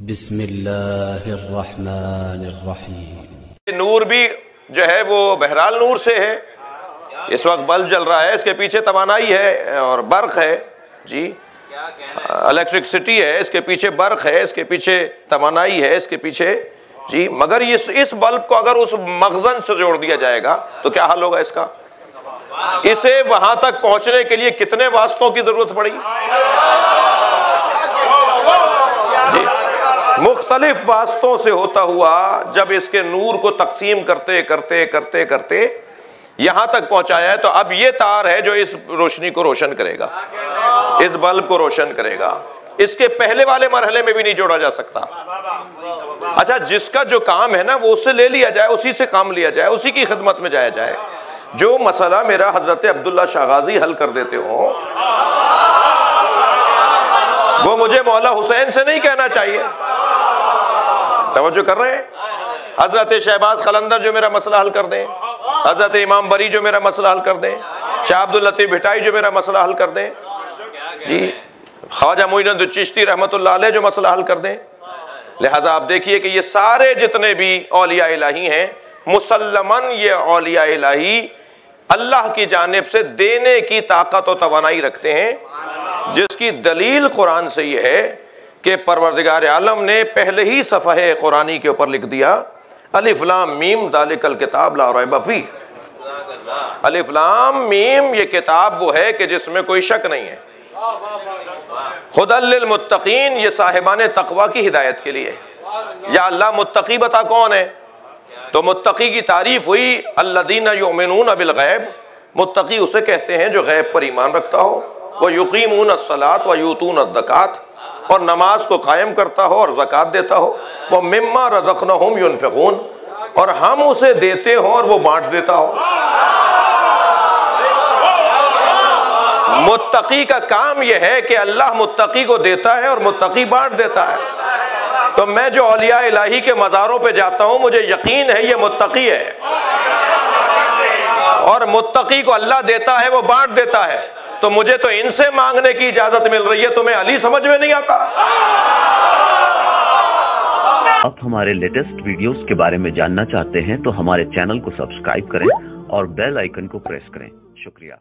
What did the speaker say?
بسم اللہ الرحمن الرحیم۔ نور بھی جو ہے وہ بہرحال نور سے ہے۔ اس وقت بلب جل رہا ہے، اس کے پیچھے توانائی ہے اور برق ہے۔ جی۔ الیکٹرکسٹی ہے، اس کے پیچھے برق ہے، اس کے پیچھے توانائی ہے، اس کے پیچھے۔ جی مگر اس اس بلب کو اگر اس مغزن سے جوڑ دیا جائے گا تو کیا حل ہوگا اس کا؟ اسے وہاں تک پہنچنے کے لیے کتنے واسطوں کی ضرورت پڑی جی مختلف واسطوں سے ہوتا ہوا جب اس کے نور کو تقسیم کرتے کرتے کرتے کرتے یہاں تک پہنچایا ہے، تو اب یہ تار ہے جو اس روشنی کو روشن کرے گا۔ اس بلب کو روشن کرے گا۔ اس کے پہلے والے مرحلے میں بھی نہیں جوڑا جا سکتا۔ اچھا جس کا جو کام ہے نا، وہ اس سے لے لیا جائے، اسی سے کام لیا جائے، اسی کی خدمت میں جایا جائے۔ جو مسئلہ میرا حضرت عبداللہ شاہغازی حل کر دیتے ہو وہ مجھے مولا حسین سے نہیں کہنا چاہیے۔ توجہ کر رہے ہیں؟ حضرت شہباز خلندر جو میرا مسئلہ حل کر دیں۔ حضرت امام بری جو میرا مسئلہ حل کر دیں۔ شاہ عبداللطیف بھٹائی جو میرا مسئلہ حل کر دیں۔ جی خواجہ معین چشتی رحمت اللہ علیہ جو مسئلہ حل کر دیں۔ لہٰذا آپ دیکھیے کہ یہ سارے جتنے بھی اولیاء الہی ہیں مسلمن یہ اولیاء الہی اللہ کی جانب سے دینے کی طاقت و توانائی رکھتے ہیں۔ جس کی دلیل قرآن سے یہ ہے کہ پروردگار عالم نے پہلے ہی صفحہ قرآنی کے اوپر لکھ دیا، الف لام میم، ذالک الکتاب لا ریب فی الف لام میم، یہ کتاب وہ ہے کہ جس میں کوئی شک نہیں ہے۔ خدل للمتقین، یہ صاحبان تقوی کی ہدایت کے لیے۔ یا اللہ، متقی بتا کون ہے؟ تو متقی کی تعریف ہوئی، الذین یؤمنون بالغیب۔ متقی اسے کہتے ہیں جو غیب پر ایمان رکھتا ہو۔ وہ یقیمون الصلاۃ و یوتون الزکات اور نماز کو قائم کرتا ہو اور زکات دیتا ہو۔ وہ مما رزقنہم ينفقون۔ اور ہم اسے دیتے ہوں اور وہ بانٹ دیتا ہو۔ متقی کا کام یہ ہے کہ اللہ متقی کو دیتا ہے اور متقی بانٹ دیتا ہے۔ تو میں جو اولیاء الہی کے مزاروں پہ جاتا ہوں، مجھے یقین ہے یہ متقی ہے۔ اور متقی کو اللہ دیتا ہے، وہ بانٹ دیتا ہے۔ تو مجھے تو ان سے مانگنے کی اجازت مل رہی ہے، تمہیں علی سمجھ میں نہیں آتا؟ آپ ہمارے لیٹسٹ ویڈیوز کے بارے میں جاننا چاہتے ہیں تو ہمارے چینل کو سبسکرائب کریں اور بیل آئیکن کو پریس کریں۔ شکریہ۔